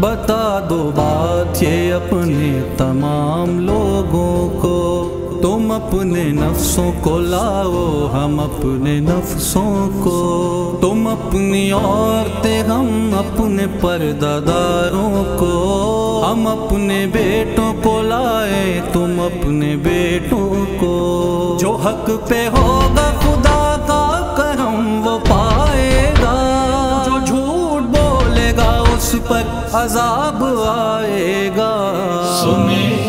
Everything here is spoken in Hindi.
बता दो बात ये अपने तमाम लोगों को। तुम अपने नफ्सों को लाओ, हम अपने नफ्सों को। तुम अपनी औरतें, हम अपने परदादारों को। हम अपने बेटों को लाए, तुम अपने बेटों को। जो हक पे होगा उस पर अजाब आएगा। सुने